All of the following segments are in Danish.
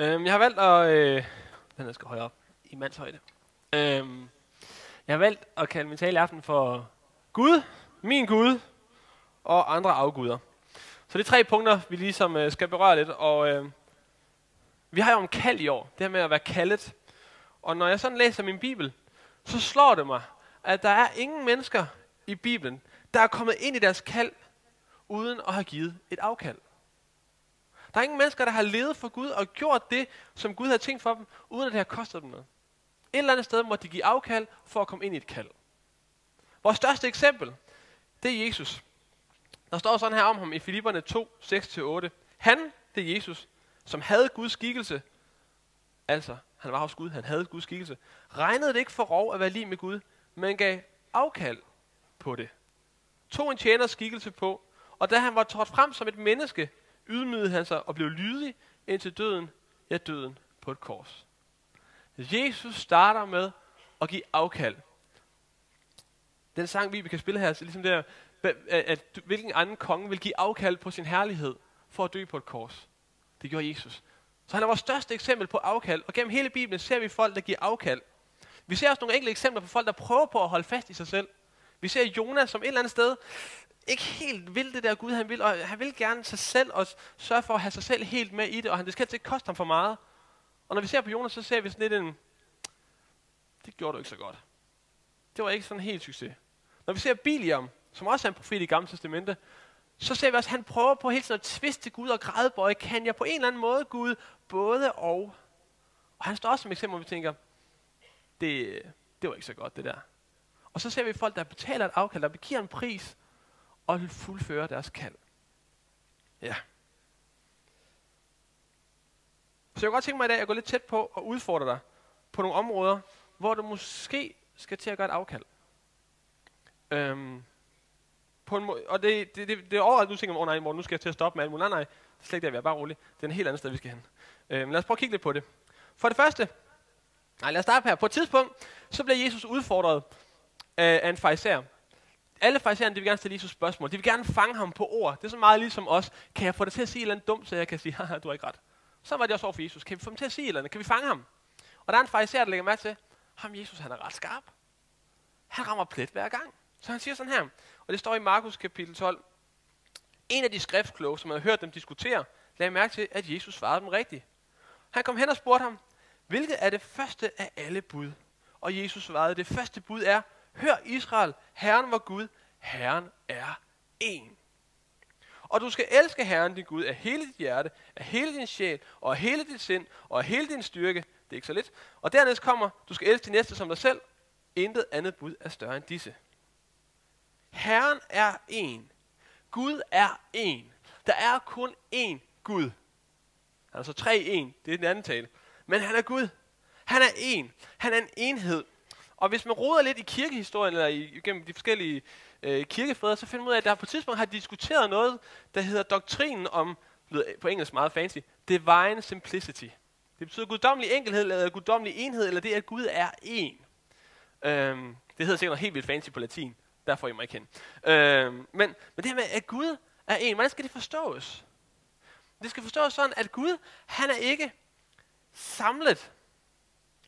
Øhm, jeg har valgt at... Øh, den her skal højere op i mandshøjde. Øhm, jeg har valgt at kalde min tale i aften for Gud, min Gud og andre afguder. Så det er tre punkter, vi ligesom øh, skal berøre lidt. Og øh, vi har jo om kald i år. Det her med at være kaldet. Og når jeg sådan læser min bibel, så slår det mig, at der er ingen mennesker i Bibelen, der er kommet ind i deres kald, uden at have givet et afkald. Der er ingen mennesker, der har levet for Gud og gjort det, som Gud har tænkt for dem, uden at det har kostet dem noget. Et eller andet sted må de give afkald for at komme ind i et kald. Vores største eksempel, det er Jesus. Der står sådan her om ham i Filipperne 2, 6-8. Han, det er Jesus, som havde Guds skikkelse, altså han var hos Gud, han havde Guds skikkelse, regnede det ikke for rov at være lige med Gud, men gav afkald på det. Tog en tjeners skikkelse på, og da han var trådt frem som et menneske, ydmygede han sig og blev lydig indtil døden, ja døden på et kors. Jesus starter med at give afkald. Den sang, vi kan spille her, er ligesom der, at, at hvilken anden konge vil give afkald på sin herlighed for at dø på et kors. Det gjorde Jesus. Så han er vores største eksempel på afkald, og gennem hele Bibelen ser vi folk, der giver afkald. Vi ser også nogle enkelte eksempler på folk, der prøver på at holde fast i sig selv. Vi ser Jonas som et eller andet sted ikke helt vil det der Gud, han vil, og han vil gerne sig selv og sørge for at have sig selv helt med i det, og han, det skal ikke koste ham for meget. Og når vi ser på Jonas, så ser vi sådan lidt en, det gjorde du ikke så godt. Det var ikke sådan helt succes. Når vi ser Biliam, som også er en profet i Gamle Testamente, så ser vi også, at han prøver på hele tiden at tviste Gud og grædebøje. Kan jeg på en eller anden måde, Gud, både og? Og han står også som eksempel, hvor vi tænker, det, det var ikke så godt, det der. Og så ser vi folk, der betaler et afkald, der giver en pris, og fuldføre deres kald. Ja. Så jeg kunne godt tænke mig i dag at gå lidt tæt på og udfordre dig på nogle områder, hvor du måske skal til at gøre et afkald. Øhm, på en måde, og det, det, det, det er over, at du tænker, åh oh, nej, nu skal jeg til at stoppe med alt muligt. Nej, nej, det er slet ikke det, vi er bare rolig. Det er en helt anden sted, vi skal hen. Øhm, lad os prøve at kigge lidt på det. For det første, nej, lad os starte her. På et tidspunkt, så bliver Jesus udfordret af, af en fejser. Alle farisæerne, de vil gerne stille Jesus spørgsmål. De vil gerne fange ham på ord. Det er så meget ligesom os. Kan jeg få dig til at sige et eller andet dumt, så jeg kan sige, haha, du har ikke ret. Så var det også over for Jesus. Kan vi få ham til at sige et eller andet? Kan vi fange ham? Og der er en farisæer, der lægger mærke til, ham Jesus, han er ret skarp. Han rammer plet hver gang. Så han siger sådan her, og det står i Markus kapitel 12. En af de skriftkloge, som havde hørt dem diskutere, lagde mærke til, at Jesus svarede dem rigtigt. Han kom hen og spurgte ham, hvilket er det første af alle bud? Og Jesus svarede, det første bud er, hør Israel, Herren var Gud, Herren er en. Og du skal elske Herren din Gud af hele dit hjerte, af hele din sjæl, og af hele dit sind, og af hele din styrke. Det er ikke så lidt. Og dernæst kommer, du skal elske din næste som dig selv. Intet andet bud er større end disse. Herren er en. Gud er en. Der er kun én Gud. Altså tre en. Det er den anden tale. Men han er Gud. Han er en. Han er en enhed. Og hvis man roder lidt i kirkehistorien, eller igennem de forskellige øh, kirkefædre, så finder man ud af, at der på et tidspunkt har diskuteret noget, der hedder doktrinen om, på engelsk meget fancy, divine simplicity. Det betyder guddommelig enkelhed, eller guddommelig enhed, eller det, at Gud er en. Øhm, det hedder sikkert noget helt vildt fancy på latin. Der får I mig ikke hen. Øhm, men, men det her med, at Gud er en, hvordan skal det forstås? Det skal forstås sådan, at Gud, han er ikke samlet.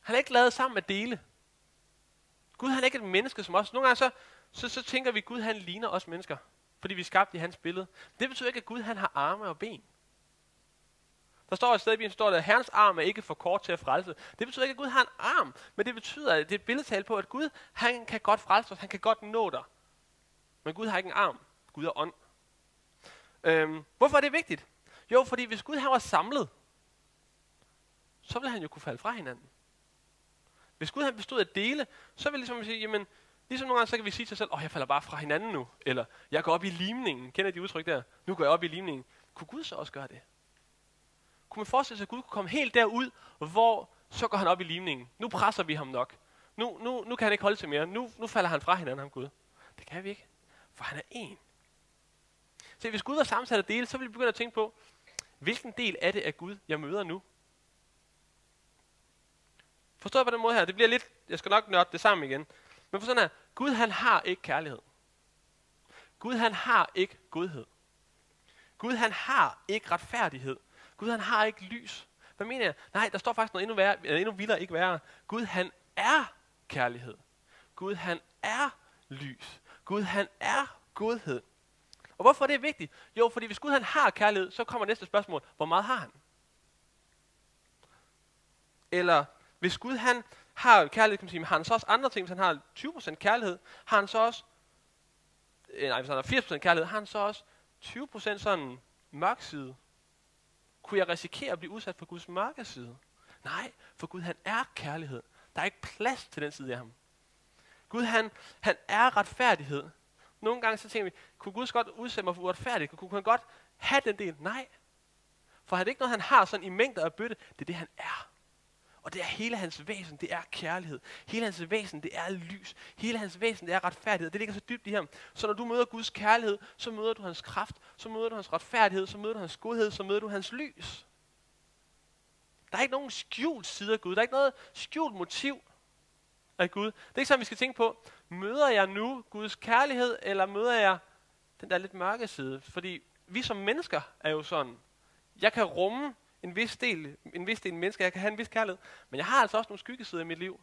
Han er ikke lavet sammen med dele. Gud han er ikke et menneske som os. Nogle gange så, så, så tænker vi, at Gud han ligner os mennesker, fordi vi er skabt i hans billede. Det betyder ikke, at Gud han har arme og ben. Der står et sted i Bibelen, står der, at Herrens arm er ikke for kort til at frelse. Det betyder ikke, at Gud har en arm, men det betyder, at det er et billedtal på, at Gud han kan godt frelse os, han kan godt nå dig. Men Gud har ikke en arm. Gud er ånd. Øhm, hvorfor er det vigtigt? Jo, fordi hvis Gud han var samlet, så ville han jo kunne falde fra hinanden. Hvis Gud han bestod af dele, så vil ligesom sige, jamen, ligesom nogle gange, så kan vi sige til os selv, åh, oh, jeg falder bare fra hinanden nu. Eller, jeg går op i limningen. Kender de udtryk der? Nu går jeg op i limningen. Kunne Gud så også gøre det? Kunne man forestille sig, at Gud kunne komme helt derud, hvor så går han op i limningen. Nu presser vi ham nok. Nu, nu, nu kan han ikke holde til mere. Nu, nu falder han fra hinanden, ham Gud. Det kan vi ikke, for han er en. Så hvis Gud var sammensat af dele, så vil vi begynde at tænke på, hvilken del er det er Gud, jeg møder nu? Forstået på den måde her? Det bliver lidt, jeg skal nok nørde det sammen igen. Men for sådan her, Gud han har ikke kærlighed. Gud han har ikke godhed. Gud han har ikke retfærdighed. Gud han har ikke lys. Hvad mener jeg? Nej, der står faktisk noget endnu, værre, eller endnu vildere, ikke værre. Gud, han er kærlighed. Gud, han er lys. Gud, han er godhed. Og hvorfor er det vigtigt? Jo, fordi hvis Gud han har kærlighed, så kommer næste spørgsmål. Hvor meget har han? Eller hvis Gud han har kærlighed, kan man sige, har han så også andre ting? Hvis han har 20% kærlighed, har han så også, øh, nej, hvis han har 80% kærlighed, har han så også 20% sådan mørk side? Kunne jeg risikere at blive udsat for Guds mørke side? Nej, for Gud han er kærlighed. Der er ikke plads til den side af ham. Gud han, han er retfærdighed. Nogle gange så tænker vi, kunne Gud godt udsætte mig for uretfærdighed? Kunne han godt have den del? Nej. For han er ikke noget, han har sådan i mængder af bøtte. Det er det, han er. Og det er hele hans væsen, det er kærlighed. Hele hans væsen, det er lys. Hele hans væsen, det er retfærdighed. Det ligger så dybt i ham. Så når du møder Guds kærlighed, så møder du hans kraft, så møder du hans retfærdighed, så møder du hans godhed, så møder du hans lys. Der er ikke nogen skjult side af Gud. Der er ikke noget skjult motiv af Gud. Det er ikke sådan, vi skal tænke på, møder jeg nu Guds kærlighed, eller møder jeg den der lidt mørke side? Fordi vi som mennesker er jo sådan, jeg kan rumme en vis del, en vis del mennesker, jeg kan have en vis kærlighed, men jeg har altså også nogle skyggesider i mit liv.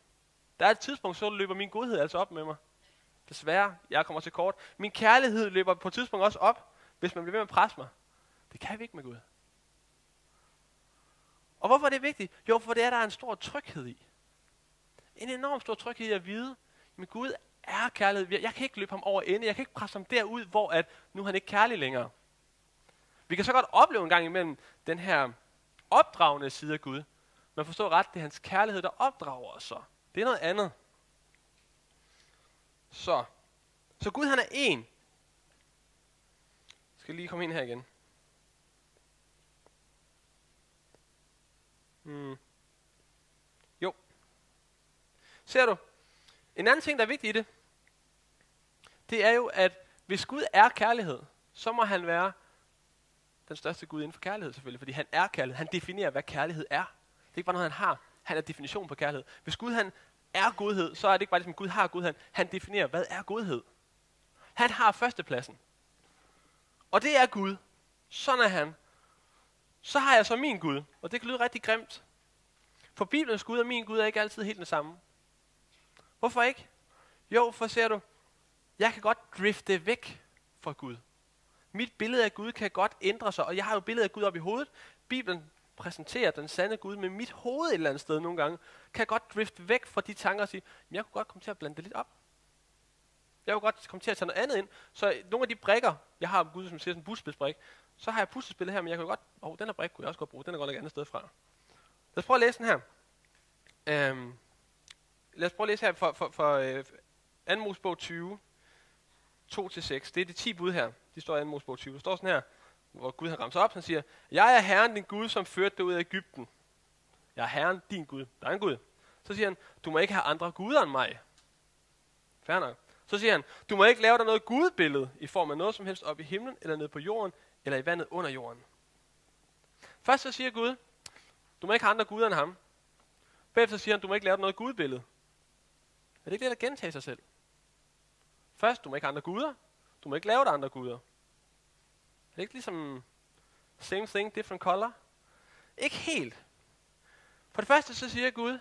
Der er et tidspunkt, så løber min godhed altså op med mig. Desværre, jeg kommer til kort. Min kærlighed løber på et tidspunkt også op, hvis man bliver ved med at presse mig. Det kan vi ikke med Gud. Og hvorfor er det vigtigt? Jo, for det er, der er en stor tryghed i. En enorm stor tryghed i at vide, at Gud er kærlighed. Jeg kan ikke løbe ham over ende. Jeg kan ikke presse ham derud, hvor at nu er han ikke kærlig længere. Vi kan så godt opleve en gang imellem den her opdragende side af Gud. Man forstår ret, det er hans kærlighed, der opdrager os så. Det er noget andet. Så. Så Gud han er en. Jeg skal lige komme ind her igen. Hmm. Jo. Ser du? En anden ting, der er vigtig i det, det er jo, at hvis Gud er kærlighed, så må han være den største Gud inden for kærlighed selvfølgelig, fordi han er kærlighed. Han definerer, hvad kærlighed er. Det er ikke bare noget, han har. Han er definition på kærlighed. Hvis Gud han er godhed, så er det ikke bare ligesom, Gud har godhed. Han definerer, hvad er godhed. Han har førstepladsen. Og det er Gud. Sådan er han. Så har jeg så min Gud. Og det kan lyde rigtig grimt. For Bibelens Gud og min Gud er ikke altid helt den samme. Hvorfor ikke? Jo, for ser du, jeg kan godt drifte væk fra Gud. Mit billede af Gud kan godt ændre sig, og jeg har jo billedet af Gud op i hovedet. Bibelen præsenterer den sande Gud, med mit hoved et eller andet sted nogle gange, kan godt drifte væk fra de tanker og sige, jeg kunne godt komme til at blande det lidt op. Jeg kunne godt komme til at tage noget andet ind. Så nogle af de brikker, jeg har Gud, som siger sådan en puslespilsbrik, så har jeg puslespillet her, men jeg kan godt, åh, oh, den her brik kunne jeg også godt bruge, den er godt nok et andet sted fra. Lad os prøve at læse den her. Øhm, lad os prøve at læse her for, for, for øh, 2. Mosebog 20, 2-6. Det er de 10 bud her. De står i 2. Mosebog 20. Der står sådan her, hvor Gud har ramt sig op. Han siger, jeg er Herren din Gud, som førte dig ud af Ægypten. Jeg er Herren din Gud. Der er en Gud. Så siger han, du må ikke have andre guder end mig. Fair nok. Så siger han, du må ikke lave dig noget gudbillede i form af noget som helst op i himlen, eller nede på jorden, eller i vandet under jorden. Først så siger Gud, du må ikke have andre guder end ham. Bagefter siger han, du må ikke lave dig noget gudbillede. Er det ikke det, der gentager sig selv? Først, du må ikke have andre guder. Du må ikke lave dig andre guder. Er det ikke ligesom same thing, different color? Ikke helt. For det første så siger Gud,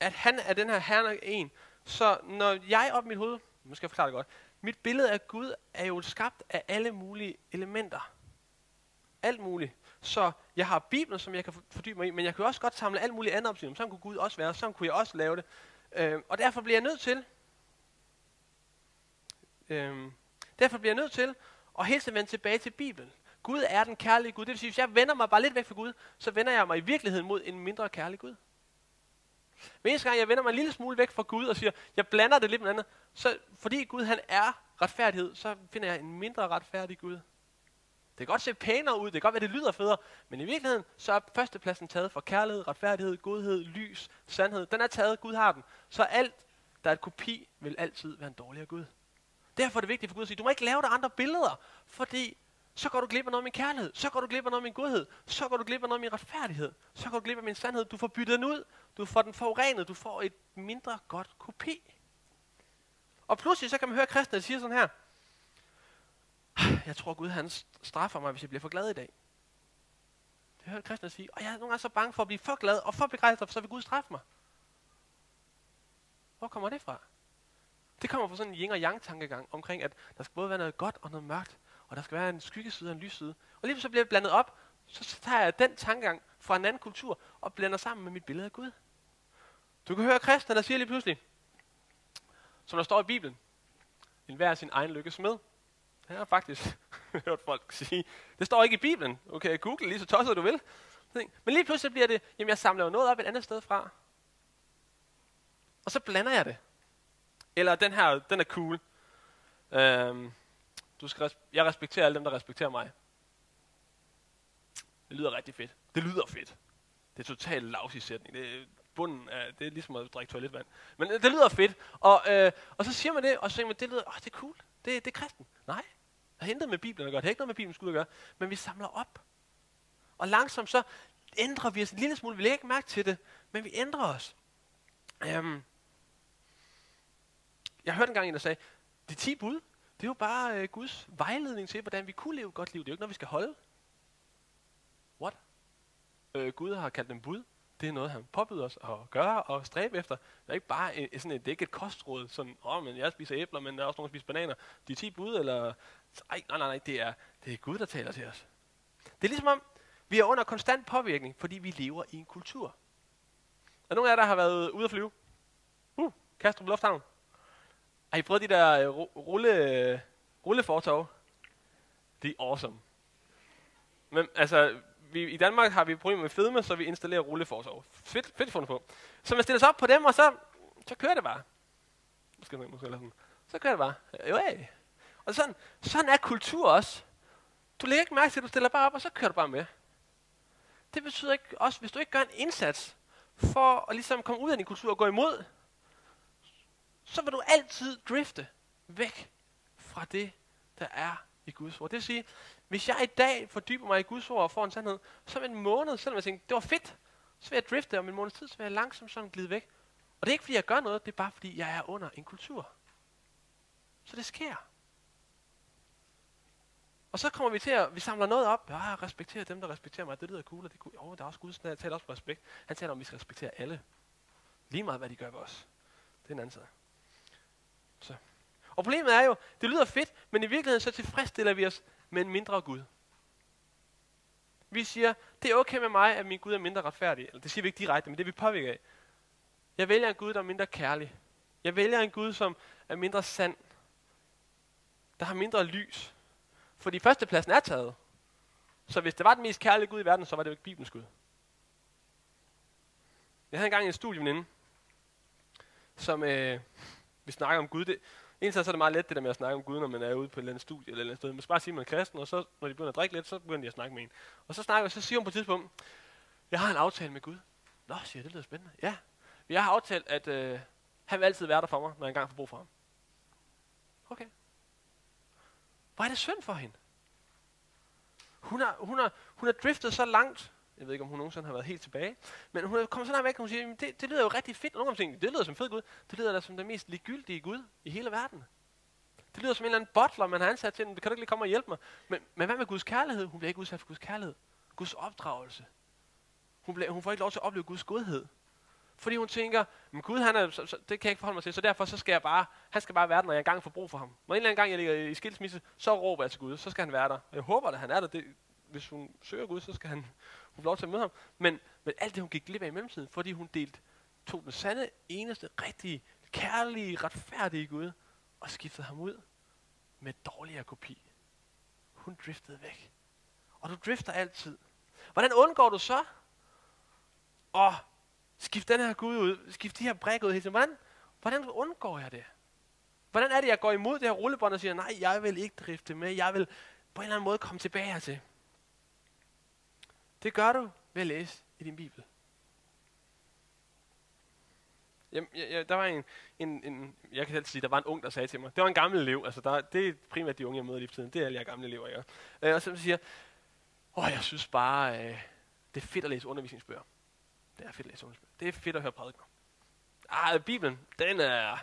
at han er den her herre en. Så når jeg op i mit hoved, nu skal jeg forklare det godt, mit billede af Gud er jo skabt af alle mulige elementer. Alt muligt. Så jeg har Bibelen, som jeg kan fordybe mig i, men jeg kan også godt samle alt muligt andet op. Sådan kunne Gud også være, sådan kunne jeg også lave det. Øh, og derfor bliver jeg nødt til, Øhm, derfor bliver jeg nødt til at hele tiden vende tilbage til Bibelen. Gud er den kærlige Gud. Det vil sige, hvis jeg vender mig bare lidt væk fra Gud, så vender jeg mig i virkeligheden mod en mindre kærlig Gud. Hver eneste gang jeg vender mig en lille smule væk fra Gud og siger, jeg blander det lidt med andet, så fordi Gud han er retfærdighed, så finder jeg en mindre retfærdig Gud. Det kan godt se pænere ud, det kan godt være, det lyder federe, men i virkeligheden, så er førstepladsen taget for kærlighed, retfærdighed, godhed, lys, sandhed. Den er taget, Gud har den. Så alt, der er et kopi, vil altid være en dårligere Gud. Derfor er det vigtigt for Gud at sige, du må ikke lave dig andre billeder, fordi så går du glip af noget af min kærlighed, så går du glip af noget af min godhed, så går du glip af noget af min retfærdighed, så går du glip af min sandhed. Du får byttet den ud, du får den forurenet, du får et mindre godt kopi. Og pludselig så kan man høre kristne, der siger sådan her, ah, jeg tror Gud han straffer mig, hvis jeg bliver for glad i dag. Jeg hører kristne sige, og jeg er nogle gange så bange for at blive for glad og for begejstret, for så vil Gud straffe mig. Hvor kommer det fra? Det kommer fra sådan en yin og yang tankegang omkring, at der skal både være noget godt og noget mørkt, og der skal være en skyggeside og en lysside. Og lige så bliver det blandet op, så tager jeg den tankegang fra en anden kultur og blander sammen med mit billede af Gud. Du kan høre kristne, der siger lige pludselig, som der står i Bibelen, en hver sin egen lykkes med. Det har jeg faktisk hørt folk sige. Det står ikke i Bibelen. Okay, google lige så tosset du vil. Men lige pludselig bliver det, jamen jeg samler jo noget op et andet sted fra. Og så blander jeg det. Eller den her, den er cool. Øhm, du skal res- jeg respekterer alle dem, der respekterer mig. Det lyder rigtig fedt. Det lyder fedt. Det er totalt lavsig sætning. Det er bunden af, det er ligesom at drikke toiletvand. Men øh, det lyder fedt. Og, øh, og så siger man det, og så siger man, det lyder, åh, det er cool. Det, det er kristen. Nej, det har intet med Bibelen at gøre. Det har ikke noget med Bibelen skulle gøre. Men vi samler op. Og langsomt så ændrer vi os en lille smule. Vi lægger ikke mærke til det, men vi ændrer os. Øhm, jeg hørte engang en, der sagde, de 10 bud, det er jo bare øh, Guds vejledning til, hvordan vi kunne leve et godt liv. Det er jo ikke noget, vi skal holde. What? Øh, Gud har kaldt dem bud. Det er noget, han påbyder os at gøre og stræbe efter. Det er ikke bare et, sådan et, det er ikke et kostråd, sådan, åh, oh, men jeg spiser æbler, men der er også nogen, der spiser bananer. De 10 bud, eller... Ej, nej, nej, nej, det er, det er Gud, der taler til os. Det er ligesom om, vi er under konstant påvirkning, fordi vi lever i en kultur. Er nogen af jer, der har været ude at flyve? Uh, Kastrup Lufthavn. Har I prøvet de der øh, rulle, rullefortov? Det er awesome. Men altså, vi, i Danmark har vi problemer med fedme, så vi installerer rullefortov. Fedt, fedt fundet på. Så man stiller sig op på dem, og så, så kører det bare. Måske, måske sådan. Så kører det bare. Jo, hey. Og sådan, sådan er kultur også. Du lægger ikke mærke til, at du stiller bare op, og så kører du bare med. Det betyder ikke også, hvis du ikke gør en indsats for at ligesom komme ud af din kultur og gå imod, så vil du altid drifte væk fra det, der er i Guds ord. Det vil sige, hvis jeg i dag fordyber mig i Guds ord og får en sandhed, så om en måned, selvom jeg tænker, det var fedt, så vil jeg drifte, om en måneds tid, så vil jeg langsomt sådan glide væk. Og det er ikke, fordi jeg gør noget, det er bare, fordi jeg er under en kultur. Så det sker. Og så kommer vi til at, vi samler noget op. Ja, jeg respekterer dem, der respekterer mig. Det lyder cool, og det kunne, oh, Jo, der er også Gud, der taler også om respekt. Han taler om, at vi skal respektere alle. Lige meget, hvad de gør ved os. Det er en anden side. Så. Og problemet er jo, det lyder fedt, men i virkeligheden så tilfredsstiller vi os med en mindre Gud. Vi siger, det er okay med mig, at min Gud er mindre retfærdig. Eller det siger vi ikke direkte, men det er vi påvirker af. Jeg vælger en Gud, der er mindre kærlig. Jeg vælger en Gud, som er mindre sand. Der har mindre lys. Fordi førstepladsen er taget. Så hvis det var den mest kærlige Gud i verden, så var det jo ikke Bibelens Gud. Jeg havde engang en studieveninde, som øh, vi snakker om Gud. Det, en så er det meget let det der med at snakke om Gud, når man er ude på et eller andet studie eller et eller andet sted. Man skal bare sige, at man er kristen, og så når de begynder at drikke lidt, så begynder de at snakke med en. Og så snakker så siger hun på et tidspunkt, jeg har en aftale med Gud. Nå, siger det lyder spændende. Ja, jeg har aftalt, at øh, han vil altid være der for mig, når jeg engang får brug for ham. Okay. Hvor er det synd for hende? Hun har, hun har, hun har driftet så langt, jeg ved ikke, om hun nogensinde har været helt tilbage. Men hun kommer kommet så langt væk, og hun siger, det, det lyder jo rigtig fedt. Og nogle ting, det lyder som fed Gud. Det lyder da som den mest ligegyldige Gud i hele verden. Det lyder som en eller anden butler, man har ansat til den. Kan du ikke lige komme og hjælpe mig? Men, men hvad med Guds kærlighed? Hun bliver ikke udsat for Guds kærlighed. Guds opdragelse. Hun, bliver, hun får ikke lov til at opleve Guds godhed. Fordi hun tænker, men Gud, han er, så, så, det kan jeg ikke forholde mig til, så derfor så skal jeg bare, han skal bare være der, når jeg engang får brug for ham. Når en eller anden gang jeg ligger i skilsmisse, så råber jeg til Gud, så skal han være der. Og jeg håber, at han er der. Det, hvis hun søger Gud, så skal han, hun få lov til at møde ham. Men, men alt det, hun gik glip af i mellemtiden, fordi hun delte, tog den sande, eneste, rigtige, kærlige, retfærdige Gud, og skiftede ham ud med dårligere kopi. Hun driftede væk. Og du drifter altid. Hvordan undgår du så at skifte den her Gud ud, skifte de her brækker ud hele tiden? Hvordan, hvordan undgår jeg det? Hvordan er det, jeg går imod det her rullebånd og siger, nej, jeg vil ikke drifte med, jeg vil på en eller anden måde komme tilbage hertil? Det gør du ved at læse i din bibel. Jamen, jeg, jeg, der var en, en, en, jeg kan selv sige, der var en ung, der sagde til mig, det var en gammel elev, altså der, det er primært de unge, jeg møder lige for tiden, det er alle jer gamle elever, jeg øh, Og så siger, åh, jeg synes bare, øh, det er fedt at læse undervisningsbøger. Det er fedt at læse undervisningsbøger. Det er fedt at høre prædikener. Ah, Bibelen, den er,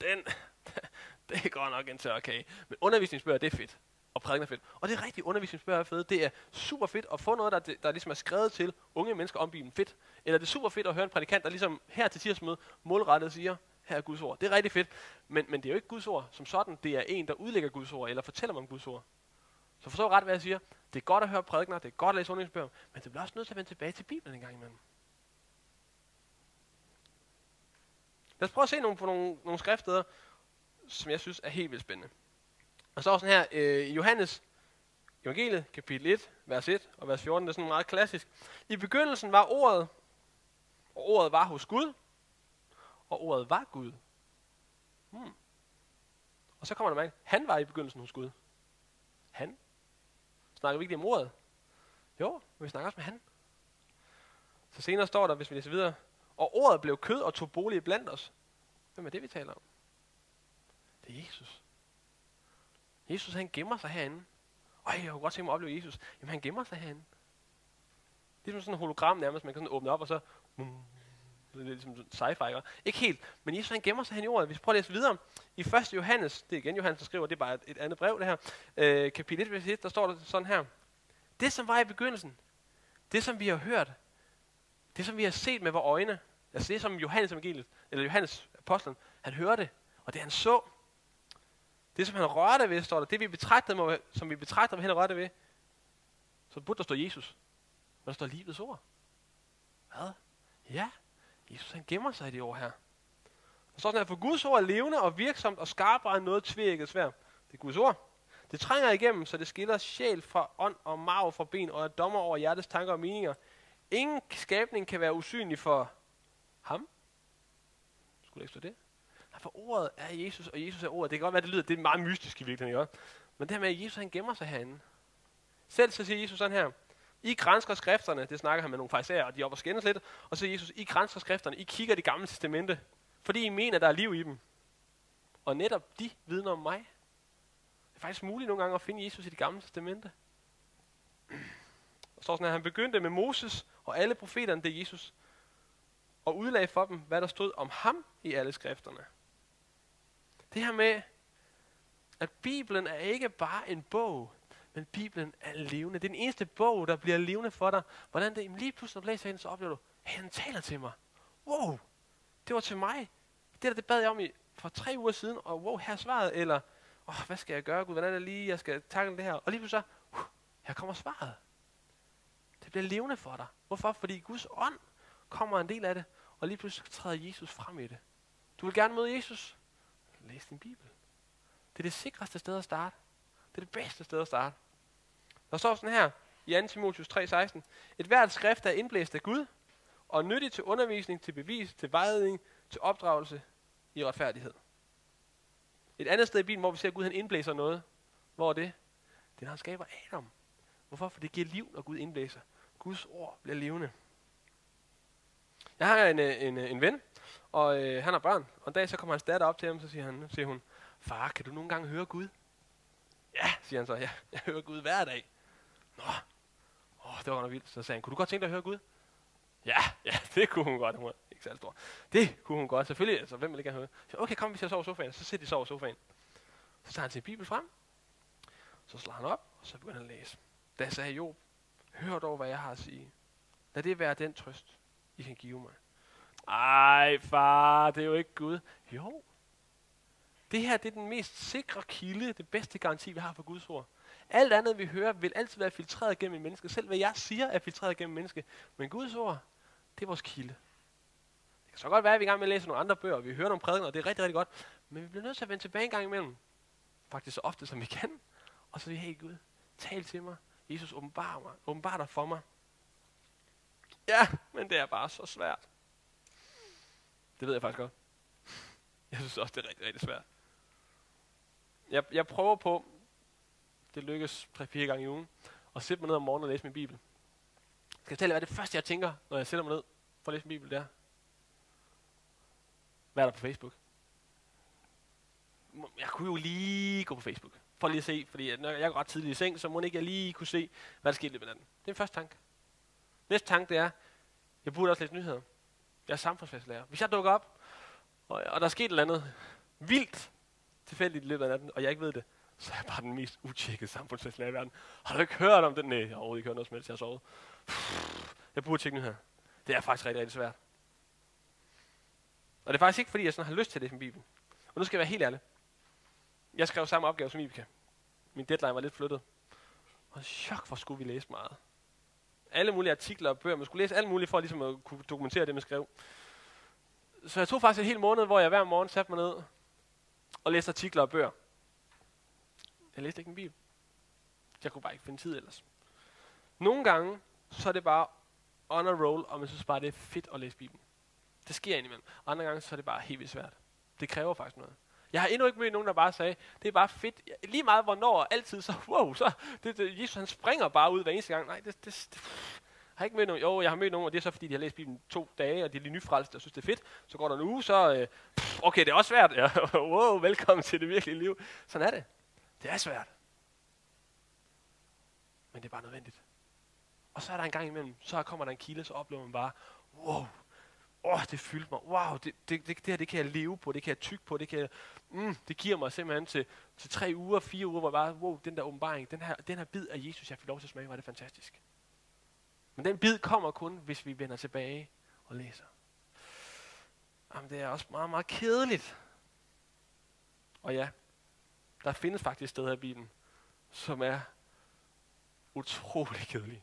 den, det er godt nok en tør kage. Men undervisningsbøger, det er fedt og prædiken er fedt. Og det er rigtig undervisningsbøger er fedt. Det er super fedt at få noget, der, der ligesom er skrevet til unge mennesker om Bibelen. Fedt. Eller det er super fedt at høre en prædikant, der ligesom her til tirsmøde målrettet siger, her er Guds ord. Det er rigtig fedt. Men, men det er jo ikke Guds ord som sådan. Det er en, der udlægger Guds ord, eller fortæller mig om Guds ord. Så forstår ret, hvad jeg siger. Det er godt at høre prædikner, det er godt at læse undervisningsbøger, men det bliver også nødt til at vende tilbage til Bibelen en gang imellem. Lad os prøve at se nogle, på nogle, nogle skriftsteder, som jeg synes er helt vildt spændende. Og så sådan her, øh, Johannes evangeliet, kapitel 1, vers 1 og vers 14, det er sådan meget klassisk. I begyndelsen var ordet, og ordet var hos Gud, og ordet var Gud. Hmm. Og så kommer der med, han var i begyndelsen hos Gud. Han. Snakker vi ikke om ordet? Jo, men vi snakker også med han. Så senere står der, hvis vi læser videre, og ordet blev kød og tog bolig blandt os. Hvem er det, vi taler om? Det er Jesus. Jesus, han gemmer sig herinde. Ej, jeg kunne godt tænke mig at opleve Jesus. Jamen, han gemmer sig herinde. Det er som sådan en hologram nærmest, man kan sådan åbne op, og så... Mm, det er ligesom sci-fi, ikke? Ikke helt, men Jesus han gemmer sig hen i ordet. Vi prøver at læse videre. I 1. Johannes, det er igen Johannes, der skriver, det er bare et, et andet brev, det her. Øh, kapitel 1, 1, der står der sådan her. Det, som var i begyndelsen, det, som vi har hørt, det, som vi har set med vores øjne, altså det, som Johannes evangeliet, eller Johannes apostlen, han hørte, og det han så, det, som han rørte ved, står der, det vi betragter med, som vi betragter, hvad han rørte ved, så burde der stå Jesus. Men der står livets ord. Hvad? Ja, Jesus han gemmer sig i det ord her. Der står sådan her, for Guds ord er levende og virksomt og skarpere end noget tvækket svær. Det er Guds ord. Det trænger igennem, så det skiller sjæl fra ånd og marv fra ben og er dommer over hjertets tanker og meninger. Ingen skabning kan være usynlig for ham. Skulle det ikke stå det? For ordet er Jesus, og Jesus er ordet. Det kan godt være, det lyder, det er meget mystisk i virkeligheden, ikke? Men det her med, at Jesus han gemmer sig herinde. Selv så siger Jesus sådan her, I grænsker skrifterne, det snakker han med nogle fejser, og de er oppe og skændes lidt, og så siger Jesus, I grænsker skrifterne, I kigger det gamle testamente, fordi I mener, der er liv i dem. Og netop de vidner om mig. Det er faktisk muligt nogle gange at finde Jesus i det gamle testamente. Der står sådan, at han begyndte med Moses og alle profeterne, det er Jesus, og udlagde for dem, hvad der stod om ham i alle skrifterne. Det her med, at Bibelen er ikke bare en bog, men Bibelen er levende. Det er den eneste bog, der bliver levende for dig. Hvordan det lige pludselig, når du læser hende, så oplever du, hey, han taler til mig. Wow, det var til mig. Det der, det bad jeg om i, for tre uger siden, og wow, her er svaret. Eller, åh, oh, hvad skal jeg gøre, Gud? Hvordan er det lige, jeg skal takle det her? Og lige pludselig så, uh, her kommer svaret. Det bliver levende for dig. Hvorfor? Fordi Guds ånd kommer en del af det, og lige pludselig træder Jesus frem i det. Du vil gerne møde Jesus? Læs din Bibel. Det er det sikreste sted at starte. Det er det bedste sted at starte. Der står sådan her i 2. Timotheus 3:16. Et hvert skrift er indblæst af Gud, og nyttigt til undervisning, til bevis, til vejledning, til opdragelse i retfærdighed. Et andet sted i Bibelen, hvor vi ser, at Gud han indblæser noget. Hvor er det? Det er, når han skaber Adam. Hvorfor? For det giver liv, når Gud indblæser. Guds ord bliver levende. Jeg har en, øh, en, øh, en ven, og øh, han har børn. Og en dag så kommer hans datter op til ham, så siger, han, siger hun, far, kan du nogle gange høre Gud? Ja, siger han så, ja, jeg hører Gud hver dag. Nå, åh, det var godt vildt. Så sagde han, kunne du godt tænke dig at høre Gud? Ja, ja, det kunne hun godt. Hun var ikke særlig stor. Det kunne hun godt. Selvfølgelig, altså, hvem vil ikke høre? Så okay, kom, vi skal sove i sofaen. Så sidder de så i sofaen. Så tager han sin bibel frem. Så slår han op, og så begynder han at læse. Da sagde Job, hør dog, hvad jeg har at sige. Lad det være den trøst, I kan give mig. Ej, far, det er jo ikke Gud. Jo. Det her det er den mest sikre kilde, det bedste garanti, vi har for Guds ord. Alt andet, vi hører, vil altid være filtreret gennem en menneske. Selv hvad jeg siger, er filtreret gennem menneske. Men Guds ord, det er vores kilde. Det kan så godt være, at vi er i gang med at læse nogle andre bøger, og vi hører nogle prædikener, og det er rigtig, rigtig godt. Men vi bliver nødt til at vende tilbage en gang imellem. Faktisk så ofte, som vi kan. Og så siger hey Gud, tal til mig. Jesus, åbenbar mig. Åbenbar dig for mig. Ja, men det er bare så svært. Det ved jeg faktisk godt. Jeg synes også, det er rigtig, rigtig svært. Jeg, jeg prøver på, det lykkes 3-4 gange i ugen, at sætte mig ned om morgenen og læse min bibel. Jeg skal fortælle hvad det første, jeg tænker, når jeg sætter mig ned for at læse min bibel, der? Hvad er der på Facebook? Jeg kunne jo lige gå på Facebook, for lige at se, fordi når jeg går ret tidligt i seng, så må ikke jeg lige kunne se, hvad der skete med den. Det er første tanke. Næste tanke, det er, jeg burde også læse nyheder. Jeg er samfundsfagslærer. Hvis jeg dukker op, og, og der er sket et eller andet vildt tilfældigt i løbet af natten, og jeg ikke ved det, så er jeg bare den mest utjekkede samfundsfagslærer i verden. Har du ikke hørt om den? Nej, jeg har overhovedet ikke hørt noget som helst. Jeg har sovet. Jeg burde tjekke her. Det er faktisk rigtig, rigtig svært. Og det er faktisk ikke, fordi jeg sådan har lyst til det i Bibelen. Og nu skal jeg være helt ærlig. Jeg skrev samme opgave som Ibeke. Min deadline var lidt flyttet. Og chok, hvor skulle vi læse meget. Alle mulige artikler og bøger. Man skulle læse alt muligt for ligesom at kunne dokumentere det, man skrev. Så jeg tog faktisk en hel måned, hvor jeg hver morgen satte mig ned og læste artikler og bøger. Jeg læste ikke en bibel. Jeg kunne bare ikke finde tid ellers. Nogle gange, så er det bare on a roll, og man synes bare, det er fedt at læse Bibelen. Det sker indimellem. Andre gange, så er det bare helt vildt svært. Det kræver faktisk noget. Jeg har endnu ikke mødt nogen, der bare sagde, det er bare fedt. Lige meget hvornår, altid så, wow, så, det, det, Jesus han springer bare ud hver eneste gang. Nej, det, det, det, jeg har ikke mødt nogen. Jo, jeg har mødt nogen, og det er så fordi, de har læst Bibelen to dage, og de er lige nyfrelste og synes, det er fedt. Så går der en uge, så, øh, okay, det er også svært. Ja, wow, velkommen til det virkelige liv. Sådan er det. Det er svært. Men det er bare nødvendigt. Og så er der en gang imellem, så kommer der en kilde, så oplever man bare, wow, åh, oh, det fyldte mig. Wow, det, det, det, det her, det kan jeg leve på, det kan jeg tykke på, det kan jeg, mm, det giver mig simpelthen til, til tre uger, fire uger, hvor bare, wow, den der åbenbaring, den her, den her bid af Jesus, jeg fik lov til at smage, var det fantastisk. Men den bid kommer kun, hvis vi vender tilbage og læser. Jamen, det er også meget, meget kedeligt. Og ja, der findes faktisk steder i Bibelen, som er utrolig kedelige.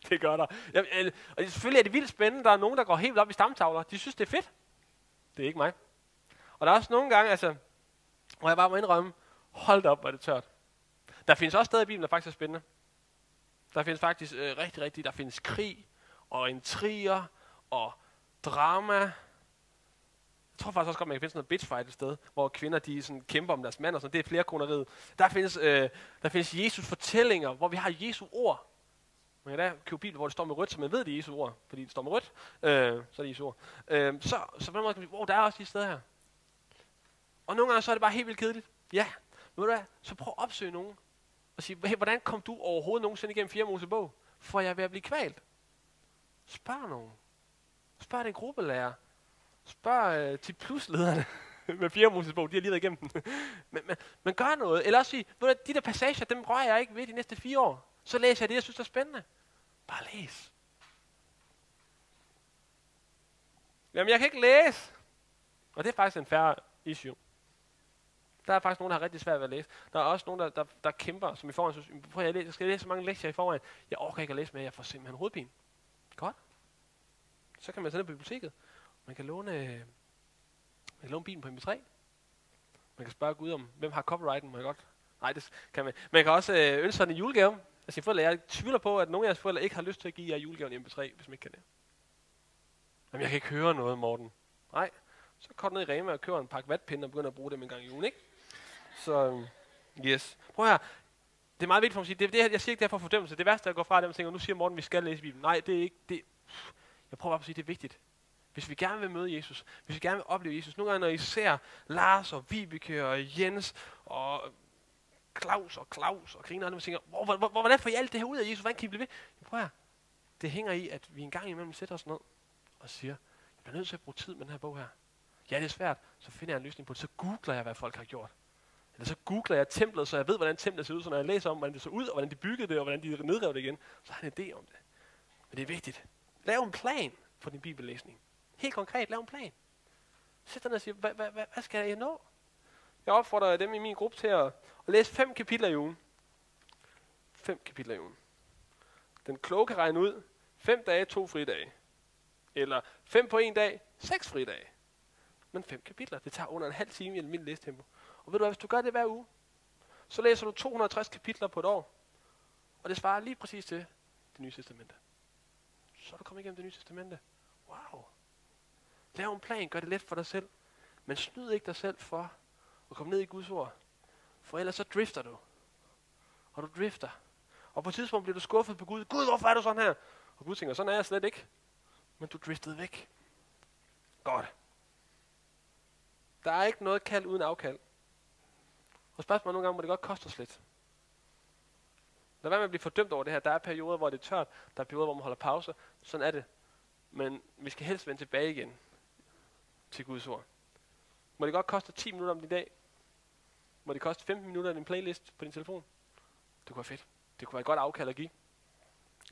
Det gør der. Jeg, øh, og selvfølgelig er det vildt spændende. Der er nogen, der går helt op i stamtavler. De synes, det er fedt. Det er ikke mig. Og der er også nogle gange, altså, hvor jeg bare må indrømme, hold op, hvor det tørt. Der findes også steder i Bibelen, der faktisk er spændende. Der findes faktisk øh, rigtig, rigtig, der findes krig og intriger og drama. Jeg tror faktisk også godt, man kan finde sådan noget bitchfight et sted, hvor kvinder de sådan kæmper om deres mand og sådan. Det er flere koneriet. Der findes, øh, der findes Jesus fortællinger, hvor vi har Jesu ord. Man kan da købe Bibelen, hvor det står med rødt, så man ved, det er Jesu ord, fordi det står med rødt. Øh, så er det Jesu ord. Øh, så, så på den måde kan man sige, wow, der er også de steder her. Og nogle gange så er det bare helt vildt kedeligt. Ja, ved du hvad, så prøv at opsøge nogen. Og sige, hey, hvordan kom du overhovedet nogensinde igennem fire Mosebog? For jeg er ved at blive kvalt. Spørg nogen. Spørg din gruppelærer. Spørg øh, til pluslederne med fire Mosebog. De har lige været igennem den. men, men, men gør noget. Eller også sige, ved du, de der passager, dem rører jeg ikke ved de næste fire år. Så læser jeg det, jeg synes er spændende. Bare læs. Jamen, jeg kan ikke læse. Og det er faktisk en færre issue. Der er faktisk nogen, der har rigtig svært ved at læse. Der er også nogen, der, der, der kæmper, som i forvejen synes, prøv at læse, jeg skal læse så mange lektier i forvejen. Jeg orker ikke at læse mere, jeg får simpelthen hovedpine. Godt. Så kan man tage på biblioteket. Man kan låne, øh, man kan låne bilen på MP3. Man kan spørge Gud om, hvem har copyrighten, må jeg godt. Nej, det kan man. Man kan også øh, ønske sig en julegave. Altså, forældre, jeg tvivler på, at nogle af jeres forældre ikke har lyst til at give jer julegaven i MP3, hvis man ikke kan det. Jamen, jeg kan ikke høre noget, Morten. Nej, så går ned i Rema og køber en pakke vatpinde og begynder at bruge dem en gang i ugen, ikke? Så, øhm, yes. Prøv her. Det er meget vigtigt for mig at sige, det, det, jeg siger ikke det her for fordømmelse. Det værste er at gå fra dem og tænker, nu siger Morten, vi skal læse Bibelen. Nej, det er ikke, det, jeg prøver bare at sige, det er vigtigt. Hvis vi gerne vil møde Jesus, hvis vi gerne vil opleve Jesus, nogle gange når I ser Lars og Vibeke og Jens og Claus og Claus og griner, og tænker, hvor, hvor, hvor, hvordan får I alt det her ud af Jesus? Hvordan kan I blive ved? Prøv her. Det hænger i, at vi en gang imellem sætter os ned og siger, jeg bliver nødt til at bruge tid med den her bog her. Ja, det er svært. Så finder jeg en løsning på det. Så googler jeg, hvad folk har gjort. Eller så googler jeg templet, så jeg ved, hvordan templet ser ud. Så når jeg læser om, hvordan det så ud, og hvordan de byggede det, og hvordan de nedrev det igen, så har jeg en idé om det. Men det er vigtigt. Lav en plan for din bibellæsning. Helt konkret, lav en plan. Sæt dig ned og sig, hvad, hvad, hvad, hvad skal jeg nå? Jeg opfordrer dem i min gruppe til at, Læs læse fem kapitler i ugen. Fem kapitler i ugen. Den kloge kan regne ud, fem dage, to fridage. Eller fem på en dag, seks fridage. Men fem kapitler, det tager under en halv time i almindelig læstempo. Og ved du hvad, hvis du gør det hver uge, så læser du 260 kapitler på et år. Og det svarer lige præcis til det nye testamente. Så er du kommet igennem det nye testamente. Wow. Lav en plan, gør det let for dig selv. Men snyd ikke dig selv for at komme ned i Guds ord. For ellers så drifter du. Og du drifter. Og på et tidspunkt bliver du skuffet på Gud. Gud, hvorfor er du sådan her? Og Gud tænker, sådan er jeg slet ikke. Men du driftede væk. Godt. Der er ikke noget kald uden afkald. Og spørgsmålet nogle gange, må det godt koste os lidt. Lad være med at blive fordømt over det her. Der er perioder, hvor det er tørt. Der er perioder, hvor man holder pause. Sådan er det. Men vi skal helst vende tilbage igen til Guds ord. Må det godt koste 10 minutter om din dag? Må det koste 15 minutter af din playlist på din telefon? Det kunne være fedt. Det kunne være et godt afkald at give.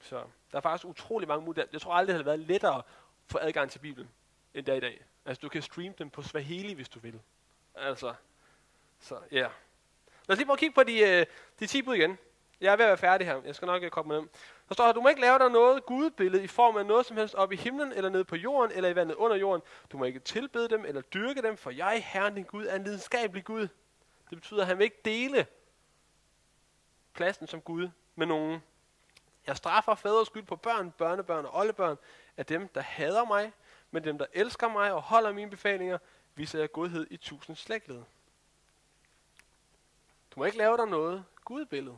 Så der er faktisk utrolig mange muligheder. Jeg tror aldrig, det havde været lettere at få adgang til Bibelen, end der i dag. Altså, du kan streame dem på Swahili, hvis du vil. Altså, så ja. Yeah. Lad os lige prøve at kigge på de, øh, de 10 bud igen. Jeg er ved at være færdig her. Jeg skal nok øh, komme med dem. Der står, her, du må ikke lave dig noget gudbillede i form af noget som helst op i himlen, eller nede på jorden, eller i vandet under jorden. Du må ikke tilbede dem, eller dyrke dem, for jeg, Herren din Gud, er en lidenskabelig Gud. Det betyder, at han vil ikke dele pladsen som Gud med nogen. Jeg straffer fædres skyld på børn, børnebørn og oldebørn af dem, der hader mig, men dem, der elsker mig og holder mine befalinger, viser jeg godhed i tusind slægtled. Du må ikke lave dig noget gudbillede.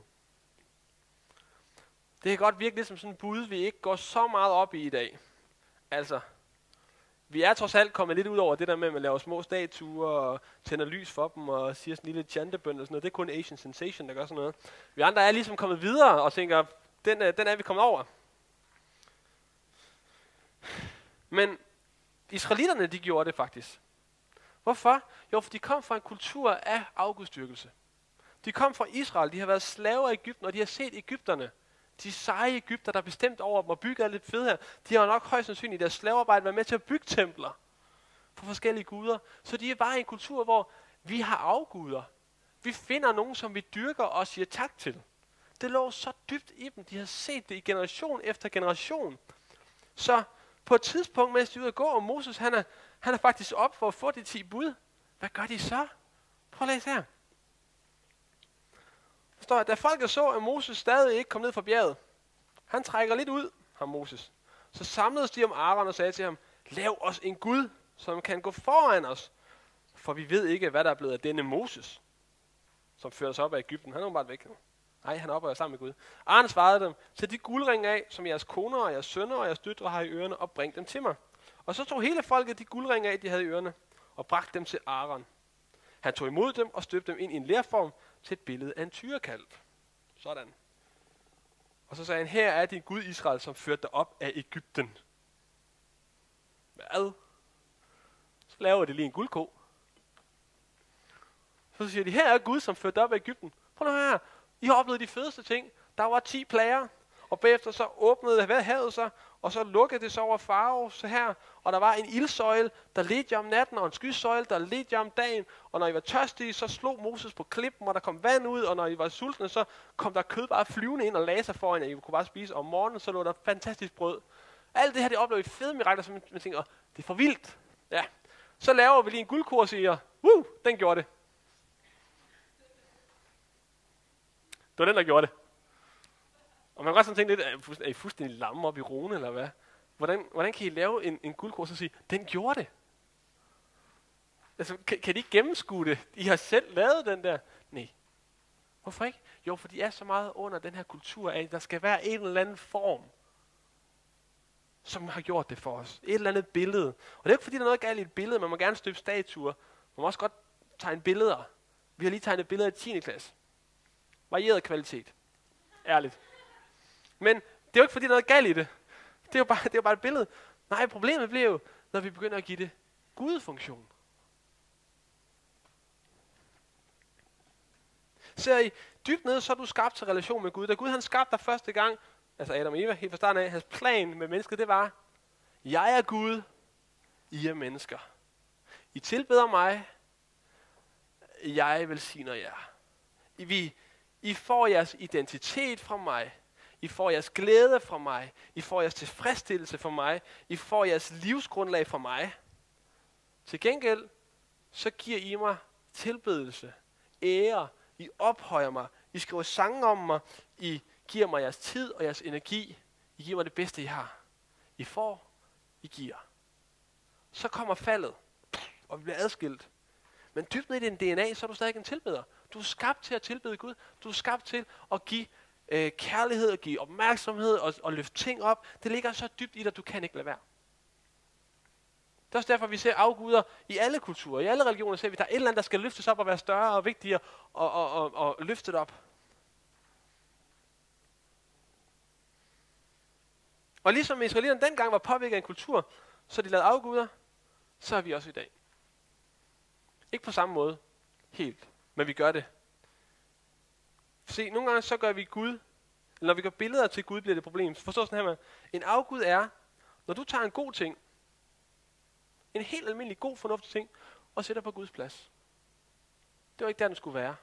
Det kan godt virke lidt som sådan en bud, vi ikke går så meget op i i dag. Altså, vi er trods alt kommet lidt ud over det der med, at man laver små statuer og tænder lys for dem og siger sådan en lille chantebøn og sådan noget. Det er kun Asian Sensation, der gør sådan noget. Vi andre er ligesom kommet videre og tænker, den, den er vi kommet over. Men israelitterne, de gjorde det faktisk. Hvorfor? Jo, for de kom fra en kultur af afgudstyrkelse. De kom fra Israel, de har været slaver i Ægypten, og de har set Ægypterne de seje Ægypter, der er bestemt over dem og bygger lidt fede her, de har nok højst sandsynligt i deres slavearbejde været med til at bygge templer for forskellige guder. Så de er bare i en kultur, hvor vi har afguder. Vi finder nogen, som vi dyrker og siger tak til. Det lå så dybt i dem. De har set det i generation efter generation. Så på et tidspunkt, mens de er ude at gå, og Moses han er, han er faktisk op for at få de 10 bud. Hvad gør de så? Prøv at læse her står, at da folket så, at Moses stadig ikke kom ned fra bjerget, han trækker lidt ud, ham Moses. Så samledes de om Aaron og sagde til ham, lav os en Gud, som kan gå foran os, for vi ved ikke, hvad der er blevet af denne Moses, som fører os op af Ægypten. Han er bare væk nu. Nej, han ophøjer sammen med Gud. Aaron svarede dem, tag de guldringe af, som jeres koner og jeres sønner og jeres døtre har i ørerne, og bring dem til mig. Og så tog hele folket de guldringe af, de havde i ørerne, og bragte dem til Aaron. Han tog imod dem og støbte dem ind i en lærform, til et billede af en tyrekalv. Sådan. Og så sagde han, her er din Gud Israel, som førte dig op af Ægypten. Hvad? Så laver de lige en guldko. Så siger de, her er Gud, som førte dig op af Ægypten. Prøv nu her. I har oplevet de fedeste ting. Der var 10 plager. Og bagefter så åbnede hvad havet sig, og så lukkede det sig over farve, så her, og der var en ildsøjle, der ledte jer om natten, og en skysøjle, der ledte jer om dagen, og når I var tørstige, så slog Moses på klippen, og der kom vand ud, og når I var sultne, så kom der kød bare flyvende ind og lagde sig foran at I kunne bare spise, og om morgenen, så lå der fantastisk brød. Alt det her, det oplevede I fede mirakler, som man tænker, det er for vildt. Ja. Så laver vi lige en guldkurs, og siger, Woo, den gjorde det. Det var den, der gjorde det. Og man kan godt sådan tænke lidt, er I fuldstændig lamme op i Rune, eller hvad? Hvordan, hvordan kan I lave en, en guldkurs og sige, den gjorde det? Altså, kan, kan de ikke gennemskue det? I har selv lavet den der. Nej. Hvorfor ikke? Jo, for de er så meget under den her kultur af, at der skal være en eller anden form, som har gjort det for os. Et eller andet billede. Og det er ikke fordi, der er noget galt i et billede. Man må gerne støbe statuer. Man må også godt tegne billeder. Vi har lige tegnet billeder i 10. klasse. Varieret kvalitet. Ærligt. Men det er jo ikke fordi, der er noget galt i det. Det er jo bare, det er jo bare et billede. Nej, problemet bliver jo, når vi begynder at give det gudfunktion. Ser I dybt nede, så er du skabt til relation med Gud. Da Gud han skabte dig første gang, altså Adam og Eva, helt fra starten af, hans plan med mennesket, det var, jeg er Gud, I er mennesker. I tilbeder mig, jeg velsigner jer. I, vi, I får jeres identitet fra mig. I får jeres glæde fra mig. I får jeres tilfredsstillelse fra mig. I får jeres livsgrundlag fra mig. Til gengæld, så giver I mig tilbedelse, ære. I ophøjer mig. I skriver sange om mig. I giver mig jeres tid og jeres energi. I giver mig det bedste, I har. I får, I giver. Så kommer faldet, og vi bliver adskilt. Men dybt ned i din DNA, så er du stadig en tilbeder. Du er skabt til at tilbede Gud. Du er skabt til at give øh, kærlighed at give opmærksomhed og, og løfte ting op, det ligger så dybt i dig, du kan ikke lade være. Det er også derfor, vi ser afguder i alle kulturer, i alle religioner ser vi, der er et eller andet, der skal løftes op og være større og vigtigere og, og, og, og løftet op. Og ligesom israelitterne dengang var påvirket af en kultur, så de lavede afguder, så er vi også i dag. Ikke på samme måde, helt, men vi gør det. Se, nogle gange så gør vi Gud, eller når vi gør billeder til Gud, bliver det et problem. Forstå sådan her med, en afgud er, når du tager en god ting, en helt almindelig god, fornuftig ting, og sætter på Guds plads. Det var ikke der, den skulle være.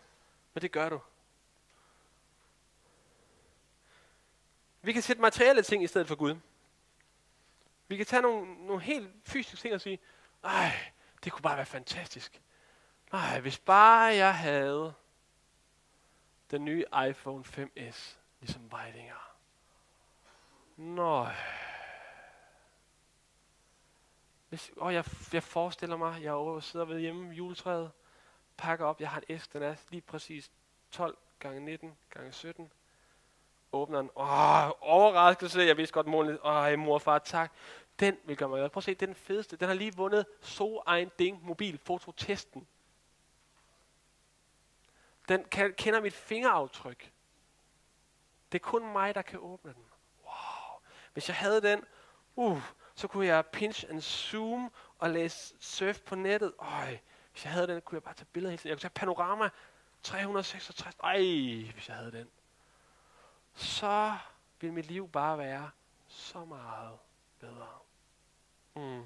Men det gør du. Vi kan sætte materielle ting i stedet for Gud. Vi kan tage nogle, nogle helt fysiske ting og sige, ej, det kunne bare være fantastisk. Ej, hvis bare jeg havde den nye iPhone 5S, ligesom Weidinger. Nå. Hvis, åh, jeg, jeg forestiller mig, jeg sidder ved hjemme juletræet, pakker op, jeg har en æske, den er lige præcis 12 gange 19 gange 17 åbner den. Åh, overraskelse. Jeg vidste godt, målet. Åh, mor og far, tak. Den vil gøre mig glad. Prøv at se, den fedeste. Den har lige vundet So Ein Ding mobil fototesten. Den kan, kender mit fingeraftryk. Det er kun mig, der kan åbne den. Wow. Hvis jeg havde den, uh, så kunne jeg pinch and zoom og læse surf på nettet. Øj, hvis jeg havde den, kunne jeg bare tage billeder hele tiden. Jeg kunne tage panorama 366. Ej, hvis jeg havde den så ville mit liv bare være så meget bedre. Mm.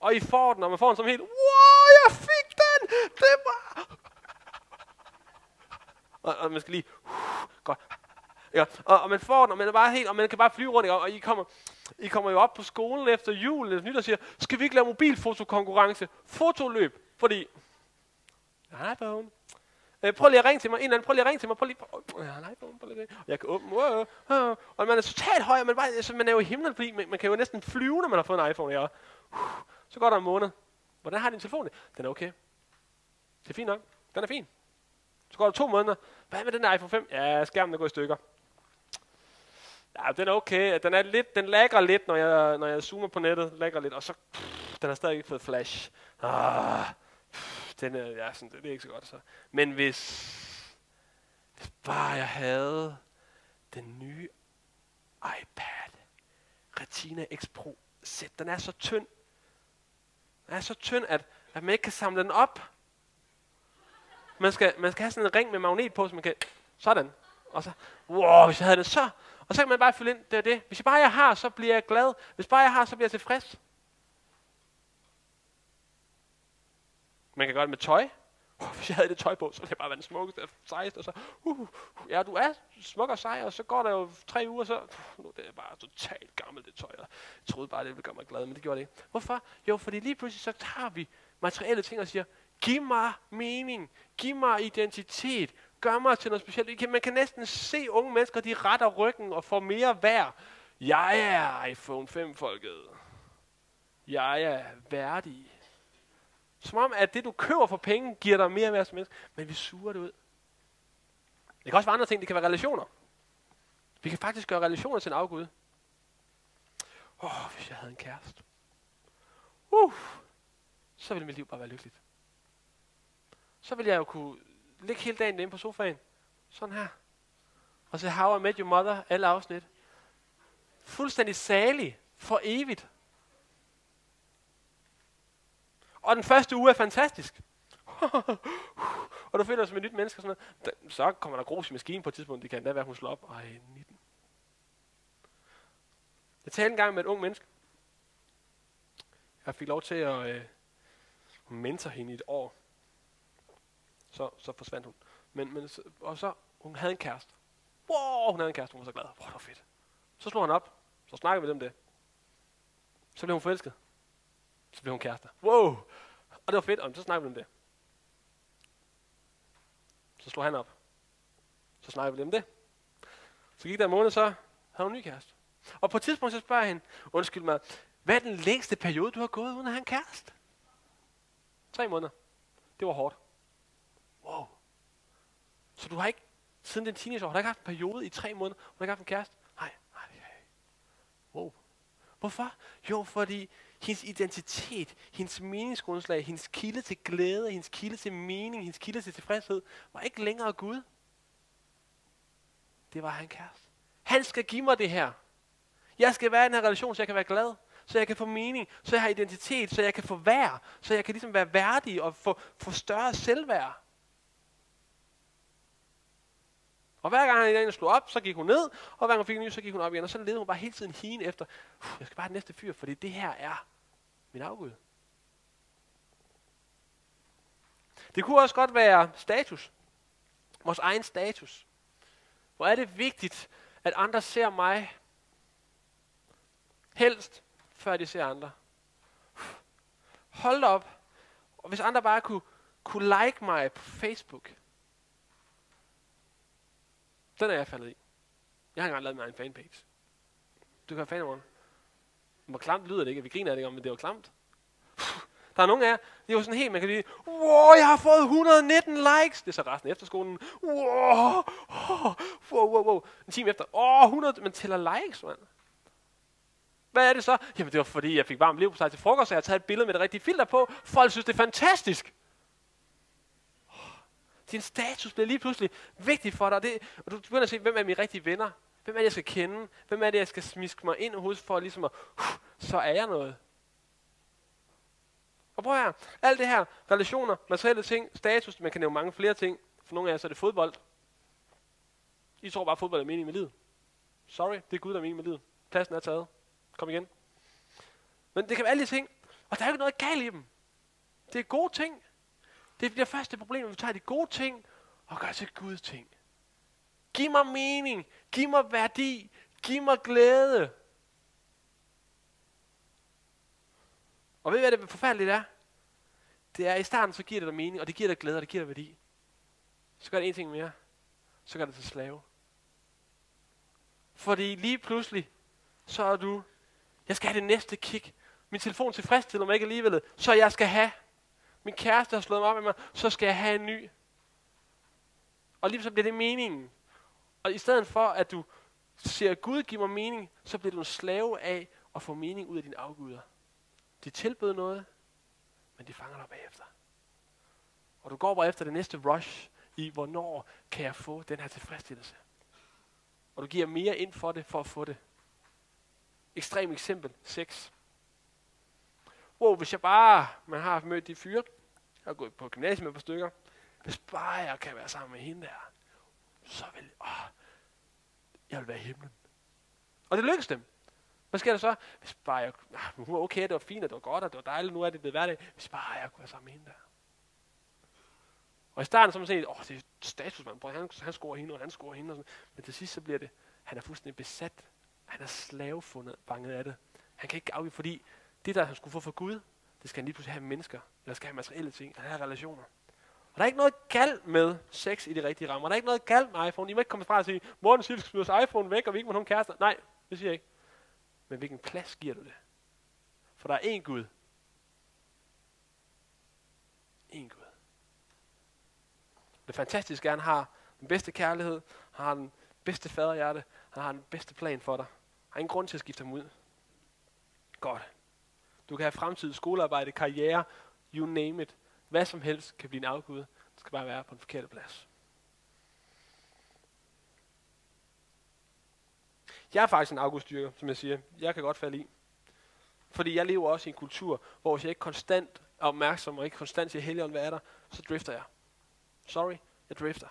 Og I får den, og man får den som helt, wow, jeg fik den! Det var... Og, og man skal lige, uh, godt. Ja, og, og, man får den, og man er bare helt, og man kan bare flyve rundt, og, og I kommer, I kommer jo op på skolen efter jul eller nyt og siger, skal vi ikke lave mobilfotokonkurrence? Fotoløb, fordi, en iPhone. Øh, prøv lige at ringe til mig. En eller anden, prøv lige at ringe til mig. Prøv lige. Oh, ja, iPhone, prøv lige. Jeg kan åbne. Uh, og man er totalt høj, og man, bare, altså, man er jo i himlen, fordi man, man, kan jo næsten flyve, når man har fået en iPhone. Ja. Uh, så går der en måned. Hvordan har din telefon det? Den er okay. Det er fint nok. Den er fin. Så går der to måneder. Hvad med den der iPhone 5? Ja, skærmen er gået i stykker. Ja, den er okay. Den, er lidt, den lagrer lidt, når jeg, når jeg zoomer på nettet. Lagrer lidt, og så... Pff, den har stadig ikke fået flash. Ah, den er, ja, sådan, det, det er ikke så godt så. Men hvis, hvis bare jeg havde den nye iPad Retina X Pro Z, den er så tynd. Den er så tynd, at, at man ikke kan samle den op. Man skal, man skal have sådan en ring med magnet på, så man kan, sådan. Og så, wow, hvis jeg havde det så, og så kan man bare fylde ind, det er det. Hvis jeg bare jeg har, så bliver jeg glad. Hvis bare jeg har, så bliver jeg tilfreds. Man kan gøre det med tøj. Uh, hvis jeg havde det tøj på, så ville jeg bare være den smukkeste og sejeste. og så, uh, uh, uh, ja, du er smuk og sej, og så går der jo tre uger, så, uh, nu det er bare totalt gammelt det tøj, jeg troede bare, det ville gøre mig glad, men det gjorde det ikke. Hvorfor? Jo, fordi lige pludselig så tager vi materielle ting og siger, giv mig mening, giv mig identitet, gør mig til noget specielt. Man kan næsten se unge mennesker, de retter ryggen og får mere værd. Jeg er iPhone 5-folket. Jeg er værdig. Som om, at det du køber for penge, giver dig mere værd som menneske. Men vi suger det ud. Det kan også være andre ting. Det kan være relationer. Vi kan faktisk gøre relationer til en afgud. Åh, oh, hvis jeg havde en kæreste. Uh, så ville mit liv bare være lykkeligt. Så ville jeg jo kunne ligge hele dagen inde på sofaen. Sådan her. Og så How I Met Your Mother, alle afsnit. Fuldstændig salig for evigt. Og den første uge er fantastisk. og du finder som et nyt menneske, sådan noget. så kommer der grus i maskinen på et tidspunkt. Det kan da være, hun slår op. Ej, 19. Jeg talte en gang med et ung menneske. Jeg fik lov til at øh, mentor hende i et år. Så, så forsvandt hun. Men, men, og så, hun havde en kæreste. Wow, hun havde en kæreste, hun var så glad. Wow, det var fedt. Så slog han op. Så snakkede vi om det. Så blev hun forelsket. Så blev hun kærester. Wow! Og det var fedt, og så snakkede vi om det. Så slog han op. Så snakkede vi om det. Så gik der en måned, så havde hun en ny kæreste. Og på et tidspunkt så spørger jeg hende, undskyld mig, hvad er den længste periode, du har gået uden at have en kæreste? Tre måneder. Det var hårdt. Så du har ikke, siden den teenageår, har du ikke haft en periode i tre måneder, hvor du ikke har haft en kæreste? Nej, nej. Wow. Hvorfor? Jo, fordi hendes identitet, hendes meningsgrundslag, hendes kilde til glæde, hendes kilde til mening, hendes kilde til tilfredshed, var ikke længere Gud. Det var han kæreste. Han skal give mig det her. Jeg skal være i den her relation, så jeg kan være glad, så jeg kan få mening, så jeg har identitet, så jeg kan få værd, så jeg kan ligesom være værdig og få, få større selvværd. Og hver gang han en slog op, så gik hun ned, og hver gang hun fik en ny, så gik hun op igen. Og så levede hun bare hele tiden hien efter, jeg skal bare have den næste fyr, fordi det her er min afgud. Det kunne også godt være status. Vores egen status. Hvor er det vigtigt, at andre ser mig helst, før de ser andre. Hold op. Og hvis andre bare kunne, kunne like mig på Facebook. Den er jeg faldet i. Jeg har engang lavet min en fanpage. Du kan være fan af. Hvor klamt lyder det ikke? Vi griner af det ikke men det var klamt. Der er nogen af jer, det er jo sådan helt, man kan sige, wow, jeg har fået 119 likes. Det er så resten af efterskolen. Wow, wow, wow, wow. En time efter, åh, oh, 100, man tæller likes, mand. Hvad er det så? Jamen, det var fordi, jeg fik varm liv på sig til frokost, og jeg har taget et billede med det rigtige filter på. Folk synes, det er fantastisk. Din status bliver lige pludselig vigtig for dig. Det, og du begynder at se, hvem er mine rigtige venner? Hvem er det, jeg skal kende? Hvem er det, jeg skal smiske mig ind hos for ligesom at, uh, så er jeg noget. Og prøv her, alt det her, relationer, materielle ting, status, man kan nævne mange flere ting. For nogle af jer så er det fodbold. I tror bare, at fodbold er meningen med livet. Sorry, det er Gud, der er meningen med livet. Pladsen er taget. Kom igen. Men det kan være alle de ting, og der er jo ikke noget galt i dem. Det er gode ting. Det bliver først det problem, at vi tager de gode ting og gør til Guds ting. Giv mig mening. Giv mig værdi. Giv mig glæde. Og ved I, hvad det forfærdeligt er? Det er, at i starten så giver det dig mening, og det giver dig glæde, og det giver dig værdi. Så gør det en ting mere. Så gør det til slave. Fordi lige pludselig, så er du, jeg skal have det næste kick. Min telefon tilfredsstiller mig ikke alligevel, så jeg skal have. Min kæreste har slået mig op med mig, så skal jeg have en ny. Og lige så bliver det meningen. Og i stedet for, at du ser Gud give mig mening, så bliver du en slave af at få mening ud af dine afguder. De tilbød noget, men de fanger dig bagefter. Og du går bare efter det næste rush i, hvornår kan jeg få den her tilfredsstillelse. Og du giver mere ind for det, for at få det. Ekstrem eksempel, sex. Wow, hvis jeg bare, man har mødt de fyre, jeg har gået på gymnasiet med et par stykker, hvis bare jeg kan være sammen med hende der, så vil åh, jeg vil være i himlen. Og det lykkedes dem. Hvad sker der så? Hvis bare jeg, ah, hun var okay, det var fint, og det var godt, og det var dejligt, nu er det blevet hverdag. Hvis bare jeg kunne være sammen med hende der. Og i starten så man set, åh, oh, det er status, man. han, han scorer hende, og han scorer hende. Og sådan. Men til sidst så bliver det, han er fuldstændig besat. Han er slavefundet, banget af det. Han kan ikke afgive, fordi det, der han skulle få for Gud, det skal han lige pludselig have mennesker, eller skal have materielle ting, eller have relationer. Og der er ikke noget galt med sex i de rigtige rammer. Der er ikke noget galt med iPhone. I må ikke komme fra og sige, Morten siger, du skal smide iPhone væk, og vi ikke må nogen kærester. Nej, det siger jeg ikke. Men hvilken plads giver du det? For der er én Gud. Én Gud. Det fantastiske er, at han har den bedste kærlighed, han har den bedste faderhjerte, han har den bedste plan for dig. Han har ingen grund til at skifte ham ud. Godt. Du kan have fremtid, skolearbejde, karriere, you name it. Hvad som helst kan blive en afgud. Det skal bare være på en forkert plads. Jeg er faktisk en afgudstyrker, som jeg siger. Jeg kan godt falde i. Fordi jeg lever også i en kultur, hvor hvis jeg ikke konstant er opmærksom, og ikke konstant siger, helligånd, hvad er der, så drifter jeg. Sorry, jeg drifter.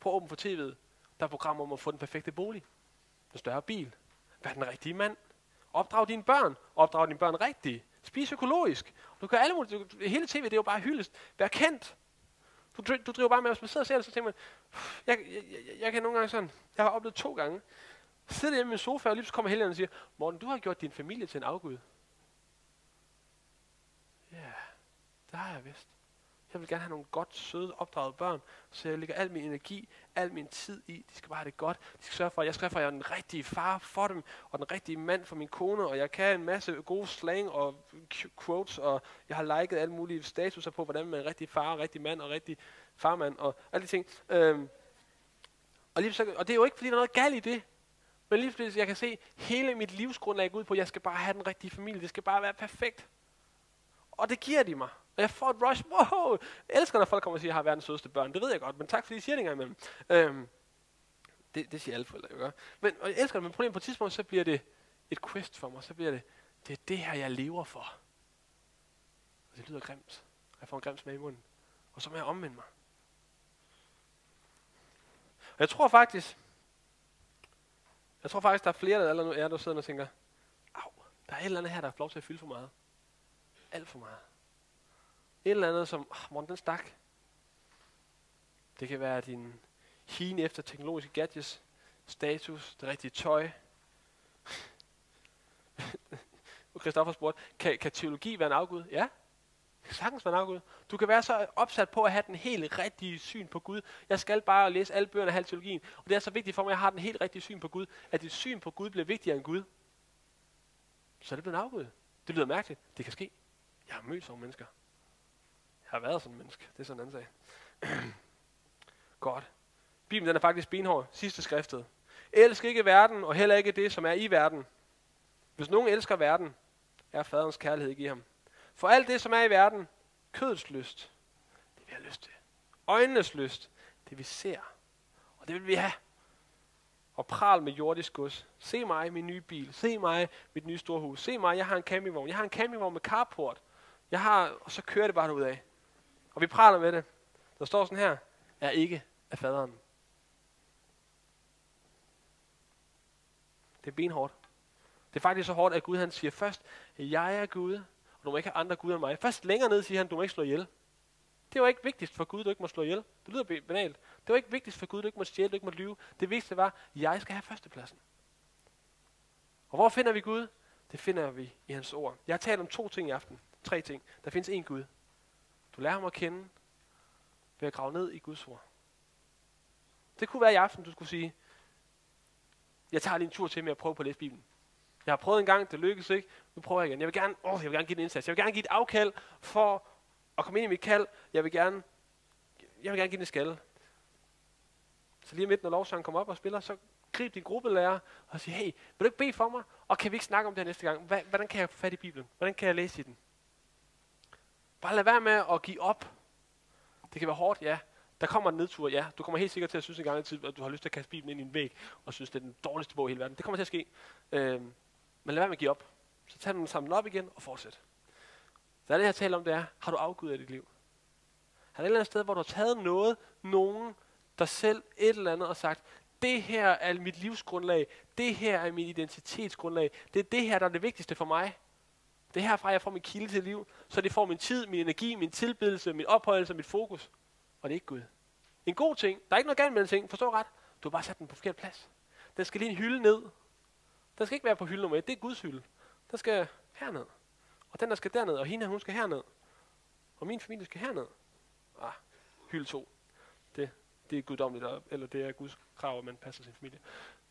På åben for tv'et, der er programmer om at få den perfekte bolig. En større bil. Vær den rigtige mand. Opdrag dine børn. Opdrag dine børn rigtigt. Spis økologisk. Du kan alle mulige, du, hele tv, det er jo bare hyldest. Vær kendt. Du, du driver bare med, hvis man sidder og ser det, så tænker man, jeg, jeg, jeg, jeg kan nogle gange sådan, jeg har oplevet to gange, sidder hjemme i min sofa, og lige så kommer Helligånden og siger, Morten, du har gjort din familie til en afgud. Ja, yeah, det har jeg vist. Jeg vil gerne have nogle godt, søde, opdragede børn, så jeg lægger al min energi, al min tid i. De skal bare have det godt. De skal sørge for, at jeg skal for, at jeg er den rigtige far for dem, og den rigtige mand for min kone, og jeg kan en masse gode slang og quotes, og jeg har liket alle mulige statuser på, hvordan man er en rigtig far, rigtig mand og rigtig farmand, og alle de ting. Øhm, og, lige så, og det er jo ikke, fordi der er noget galt i det. Men lige fordi jeg kan se hele mit livsgrundlag ud på, at jeg skal bare have den rigtige familie. Det skal bare være perfekt. Og det giver de mig. Og jeg får et rush. Wow! Jeg elsker, når folk kommer og siger, at jeg har verdens sødeste børn. Det ved jeg godt, men tak fordi I siger det engang imellem. Øhm, det, det siger alle forældre, jo Men og jeg elsker det, men problemet på et tidspunkt, så bliver det et quest for mig. Så bliver det, det er det her, jeg lever for. Og det lyder grimt. Jeg får en grim smag i munden. Og så må jeg omvende mig. jeg tror faktisk, jeg tror faktisk, der er flere der eller er, der sidder og tænker, Au, der er et eller andet her, der er lov til at fylde for meget. Alt for meget. Et eller andet, som, oh, Morten, den stak. Det kan være din hine efter teknologiske gadgets, status, det rigtige tøj. Christoffer spurgte, kan, kan teologi være en afgud? Ja, kan sagtens være en afgud. Du kan være så opsat på at have den helt rigtige syn på Gud. Jeg skal bare læse alle bøgerne af teologien. Og det er så vigtigt for mig, at jeg har den helt rigtige syn på Gud, at dit syn på Gud bliver vigtigere end Gud. Så er det blevet en afgud. Det lyder mærkeligt. Det kan ske. Jeg har mødt sådan mennesker. Jeg har været sådan en menneske. Det er sådan en anden sag. Godt. Bibelen den er faktisk benhård. Sidste skriftet. Elsk ikke verden, og heller ikke det, som er i verden. Hvis nogen elsker verden, er faderens kærlighed ikke i ham. For alt det, som er i verden, kødets lyst, det vi har lyst til. Øjnenes lyst, det vi ser. Og det vil vi have. Og pral med jordisk gods. Se mig, min nye bil. Se mig, mit nye store hus. Se mig, jeg har en campingvogn. Jeg har en campingvogn med carport. Jeg har, og så kører det bare ud af. Og vi praler med det. Der står sådan her, er ikke af faderen. Det er benhårdt. Det er faktisk så hårdt, at Gud han siger først, jeg er Gud, og du må ikke have andre guder end mig. Først længere ned siger han, du må ikke slå ihjel. Det var ikke vigtigst for Gud, du ikke må slå ihjel. Det lyder banalt. Det var ikke vigtigst for Gud, du ikke må stjæle, du ikke må lyve. Det vigtigste var, jeg skal have førstepladsen. Og hvor finder vi Gud? Det finder vi i hans ord. Jeg har talt om to ting i aften. Tre ting. Der findes én Gud. Du lærer ham at kende ved at grave ned i Guds ord. Det kunne være i aften, du skulle sige, jeg tager lige en tur til med at prøve på at læse Bibelen. Jeg har prøvet en gang, det lykkedes ikke. Nu prøver jeg igen. Jeg vil gerne, åh, jeg vil gerne give en indsats. Jeg vil gerne give et afkald for at komme ind i mit kald. Jeg vil gerne, jeg vil gerne give den en skalle. Så lige midt, når lovsangen kommer op og spiller, så grib din gruppelærer og sig, hey, vil du ikke bede for mig? Og kan vi ikke snakke om det her næste gang? Hvordan kan jeg få fat i Bibelen? Hvordan kan jeg læse i den? Bare lad være med at give op. Det kan være hårdt, ja. Der kommer en nedtur, ja. Du kommer helt sikkert til at synes en gang i tid, at du har lyst til at kaste Bibelen ind i en væg, og synes, det er den dårligste bog i hele verden. Det kommer til at ske. Øhm, men lad være med at give op. Så tag den sammen op igen og fortsæt. Så det, jeg taler om, det er, har du afgud af dit liv? Har det et eller andet sted, hvor du har taget noget, nogen, der selv et eller andet og sagt, det her er mit livsgrundlag, det her er mit identitetsgrundlag, det er det her, der er det vigtigste for mig. Det er herfra, jeg får min kilde til liv, så det får min tid, min energi, min tilbedelse, min ophøjelse, mit fokus. Og det er ikke Gud. En god ting, der er ikke noget galt med den ting, forstå ret, du har bare sat den på forkert plads. Den skal lige en hylde ned. Den skal ikke være på hylde nummer et, det er Guds hylde. Den skal herned. Og den, der skal derned, og hende hun skal herned. Og min familie skal herned. Ah, hylde to. Det, det er guddommeligt, eller det er Guds krav, at man passer sin familie.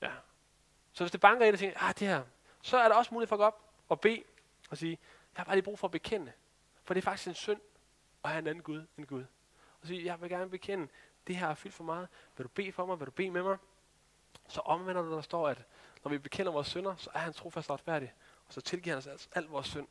Ja. Så hvis det banker i og tænker, ah, det her, så er der også mulighed for at gå op og bede og sige, jeg har bare lige brug for at bekende. For det er faktisk en synd at have en anden Gud end Gud. Og sige, jeg vil gerne bekende, det her er fyldt for meget. Vil du bede for mig? Vil du bede med mig? Så omvender det, der står, at når vi bekender vores synder, så er han trofast og retfærdig. Og så tilgiver han os alt vores synd.